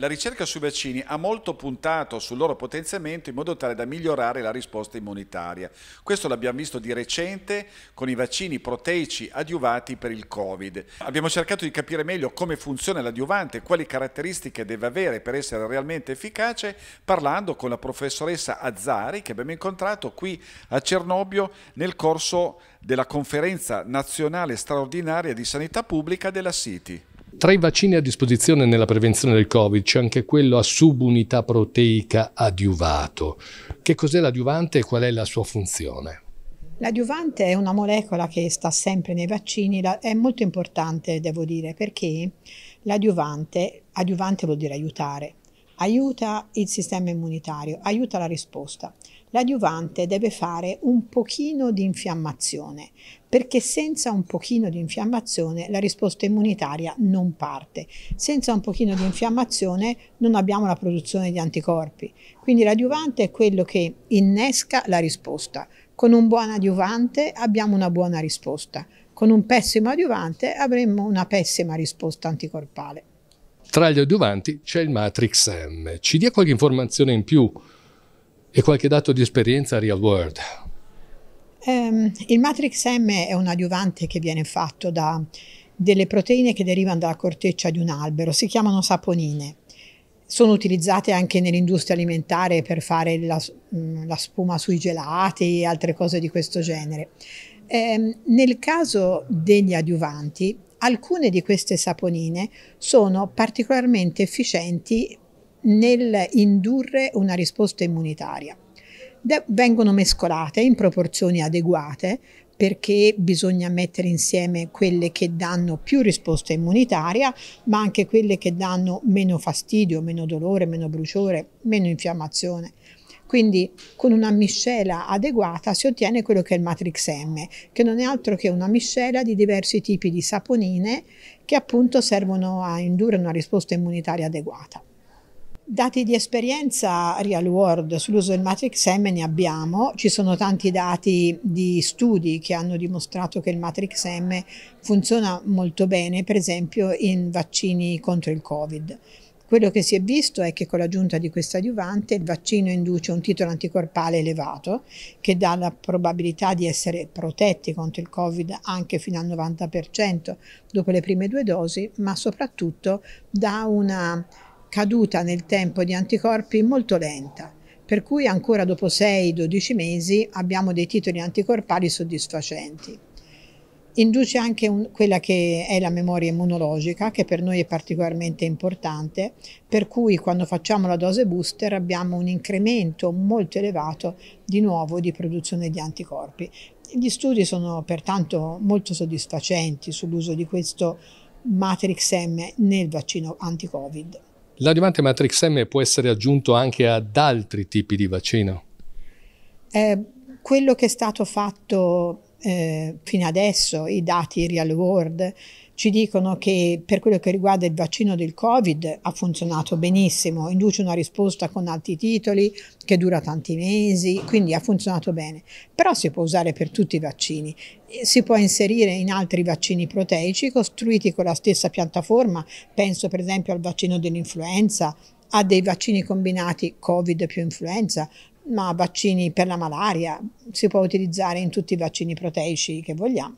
La ricerca sui vaccini ha molto puntato sul loro potenziamento in modo tale da migliorare la risposta immunitaria. Questo l'abbiamo visto di recente con i vaccini proteici adiuvati per il Covid. Abbiamo cercato di capire meglio come funziona l'adiuvante, quali caratteristiche deve avere per essere realmente efficace, parlando con la professoressa Azzari che abbiamo incontrato qui a Cernobio nel corso della conferenza nazionale straordinaria di sanità pubblica della City. Tra i vaccini a disposizione nella prevenzione del Covid c'è anche quello a subunità proteica adiuvato. Che cos'è l'adiuvante e qual è la sua funzione? L'adiuvante è una molecola che sta sempre nei vaccini, è molto importante devo dire perché l'adiuvante, adiuvante vuol dire aiutare, aiuta il sistema immunitario, aiuta la risposta. L'adiuvante deve fare un pochino di infiammazione, perché senza un pochino di infiammazione la risposta immunitaria non parte. Senza un pochino di infiammazione non abbiamo la produzione di anticorpi. Quindi l'adiuvante è quello che innesca la risposta. Con un buon adiuvante abbiamo una buona risposta. Con un pessimo adiuvante avremo una pessima risposta anticorpale. Tra gli adiuvanti c'è il Matrix M. Ci dia qualche informazione in più e qualche dato di esperienza real world. Um, il Matrix M è un adiuvante che viene fatto da delle proteine che derivano dalla corteccia di un albero, si chiamano saponine. Sono utilizzate anche nell'industria alimentare per fare la, la, spuma sui gelati e altre cose di questo genere. Eh, nel caso degli adiuvanti, alcune di queste saponine sono particolarmente efficienti nel indurre una risposta immunitaria. De- vengono mescolate in proporzioni adeguate perché bisogna mettere insieme quelle che danno più risposta immunitaria, ma anche quelle che danno meno fastidio, meno dolore, meno bruciore, meno infiammazione. Quindi con una miscela adeguata si ottiene quello che è il Matrix M, che non è altro che una miscela di diversi tipi di saponine che appunto servono a indurre una risposta immunitaria adeguata. Dati di esperienza real world sull'uso del Matrix M ne abbiamo, ci sono tanti dati di studi che hanno dimostrato che il Matrix M funziona molto bene, per esempio in vaccini contro il Covid. Quello che si è visto è che con l'aggiunta di questa adiuvante il vaccino induce un titolo anticorpale elevato che dà la probabilità di essere protetti contro il Covid anche fino al 90% dopo le prime due dosi, ma soprattutto dà una caduta nel tempo di anticorpi molto lenta, per cui ancora dopo 6-12 mesi abbiamo dei titoli anticorpali soddisfacenti. Induce anche un, quella che è la memoria immunologica, che per noi è particolarmente importante, per cui quando facciamo la dose booster abbiamo un incremento molto elevato di nuovo di produzione di anticorpi. Gli studi sono pertanto molto soddisfacenti sull'uso di questo Matrix M nel vaccino anti-Covid. L'adjuvante Matrix M può essere aggiunto anche ad altri tipi di vaccino? Eh, quello che è stato fatto eh, fino adesso, i dati real world, ci dicono che per quello che riguarda il vaccino del Covid ha funzionato benissimo, induce una risposta con alti titoli che dura tanti mesi, quindi ha funzionato bene. Però si può usare per tutti i vaccini, si può inserire in altri vaccini proteici costruiti con la stessa piattaforma, penso per esempio al vaccino dell'influenza, a dei vaccini combinati Covid più influenza, ma vaccini per la malaria si può utilizzare in tutti i vaccini proteici che vogliamo.